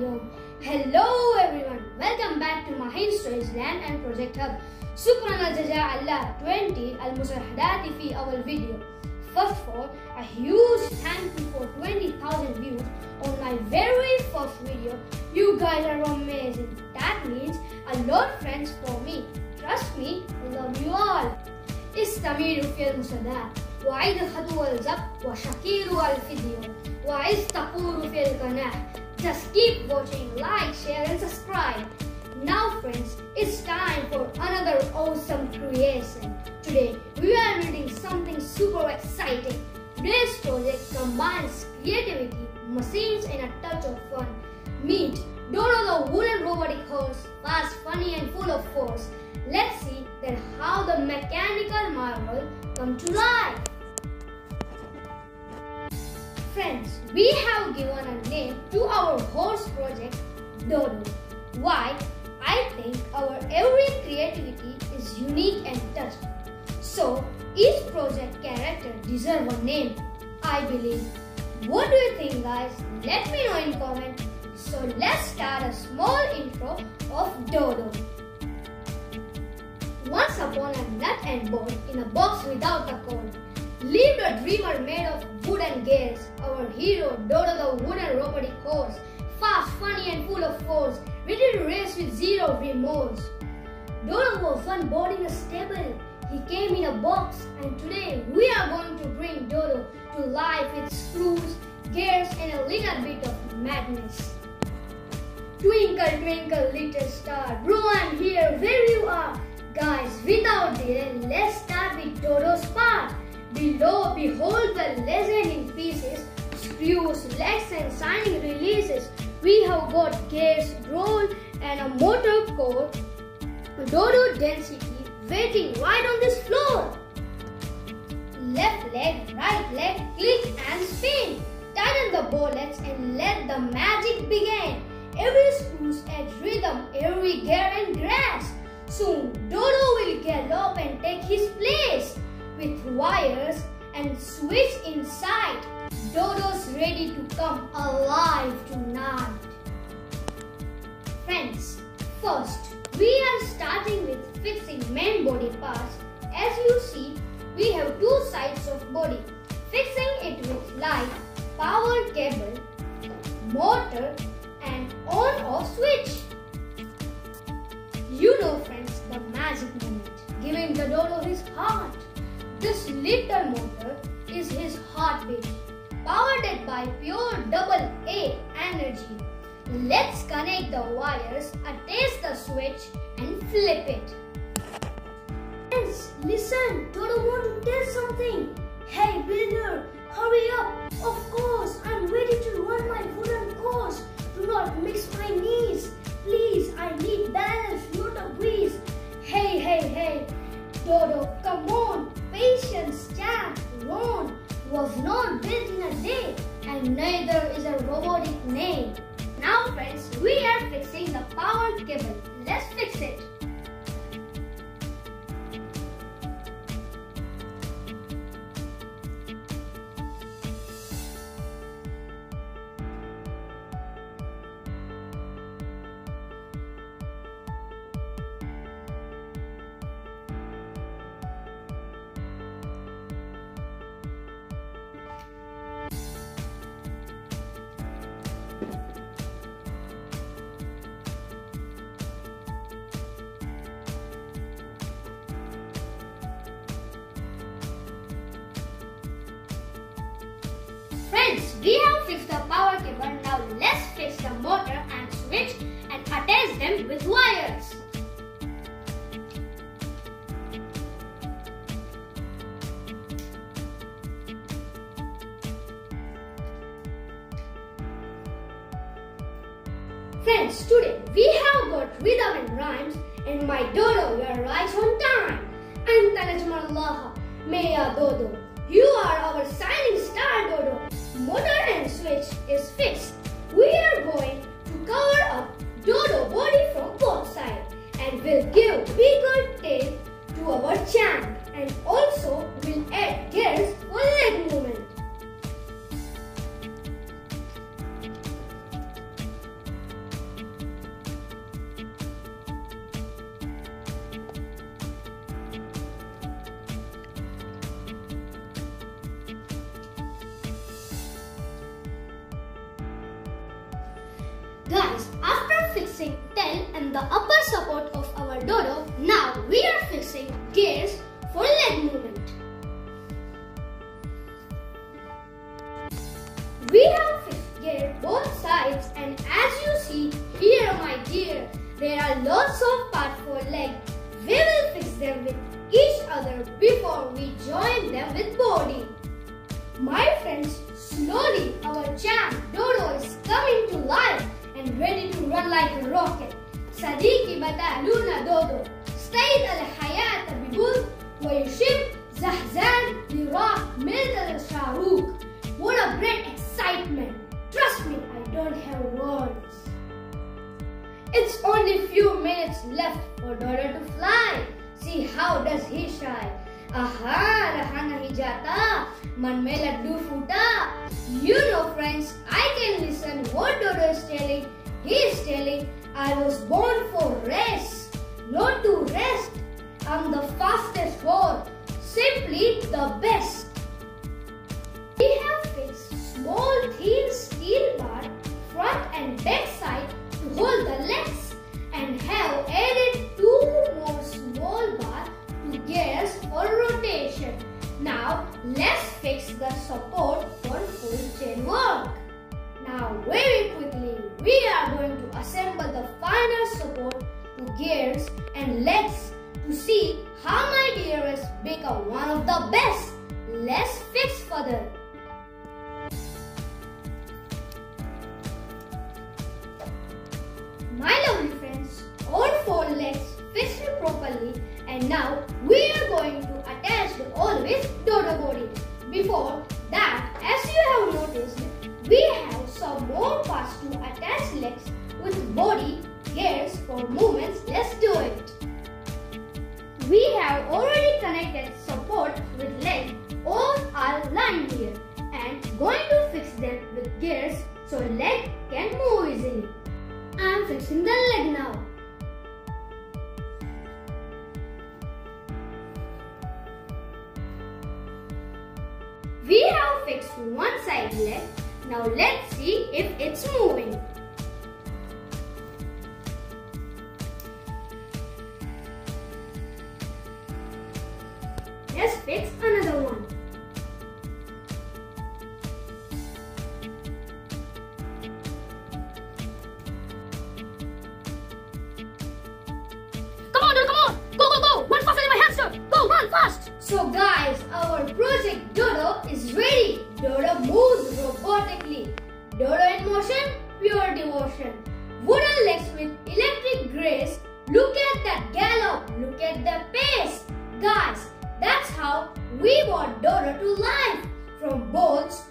video. Hello everyone, welcome back to Maheen Stories Land and Project Hub. Subhanallah Jaza Allah 20 al-musahdati fi our video. First of all, a huge thank you for 20,000 views on my very first video. You guys are amazing. That means a lot of friends for me. Trust me, I love you all. استميلوا في المسدات وعيد الخطوة الزق وشكيروا الفيديو وعز تقول في القناة just keep watching, like, share and subscribe. Now friends, it's time for another awesome creation. Today, we are reading something super exciting. Today's project combines creativity, machines and a touch of fun. Meet Dodo the wooden robotic horse, fast, funny and full of force. Let's see that how the mechanical marvel come to life. Friends, we have given a name to our horse project, Dodo. Why? I think our every creativity is unique and touching. So, each project character deserve a name, I believe. What do you think guys? Let me know in comment. So let's start a small intro of Dodo. Once upon a nut and bolt in a box without a cord, lived a dreamer made of wood and gears. Our hero, Dodo the wooden robotic horse, fast, funny and full of force, ready to race with zero remorse. Dodo was born in a stable. He came in a box and today we are going to bring Dodo to life with screws, gears and a little bit of madness. Twinkle, twinkle, little star, bro, I'm here, where you are. Guys, without delay, let's start with Dodo's part. Below, behold the legend in pieces, screws, legs and signing releases. We have got gears, roll and a motor core. Dodo density waiting right on this floor. Left leg, right leg, click and spin. Tighten the bullets and let the magic begin. Every screws adds rhythm, every gear and grass. Soon Dodo will gallop and take his place. With wires and switch inside, Dodo's ready to come alive tonight. Friends, first we are starting with fixing main body parts. As you see, we have two sides of body. Fixing it with light, power cable, motor and on-off switch. You know friends, the magic moment, giving the dodo his heart. This little motor is his heartbeat, powered by pure double A energy. Let's connect the wires, attach the switch and flip it. Friends, listen, Dodo want to tell something. Hey fixing the power cable. Let's fix it. Friends, we have fixed the power cable. Now let's fix the motor and switch and attach them with wires. Friends, today we have got rhythm and rhymes and my dodo will rise on time. Anta najmallaha, Maya Dodo. You are our shining star, Dodo. Motor and Guys, after fixing tail and the upper support of our dodo, now we are fixing gears for leg movement. We have fixed gear both sides and as you see here my dear, there are lots of parts for leg. We will fix them with each other before we join them with body. My friends, slowly our champ and ready to run like a rocket. صديقي بتاع لونا دودو استيد الحياة بجزء ويشم زحزان لراح مثل الشاروخ What a great excitement! Trust me, I don't have words. It's only few minutes left for Dodo to fly. See how does he shy? Aha, रहा नहीं जाता मन में लड्डू फूटा You know friends, I can listen what Dodo is telling. He is telling, I was born for rest, not to rest. I'm the fastest horse, simply the best. We have fixed small thin steel bar front and back side to hold the legs and have added best. Let's fix further. My lovely friends, all four legs fixed properly and now we are going to attach the always dodo body. Before that, as you have noticed, we have some more parts to attach legs with body, gears for movements. Let's do it. We have already connected with leg. All are lined here and going to fix them with gears so leg can move easily. I am fixing the leg now. We have fixed one side leg. Now let's see if it's moving. Let's fix another one. Come on, come on! Go, go, go! Run faster than my hamster! Go, run fast! So guys, our project Dodo is ready. Dodo moves robotically. Dodo in motion, pure devotion. Wooden legs with electric grace. Look at that gallop. Look at the pace. Guys, that's how we brought Dora to life. From bones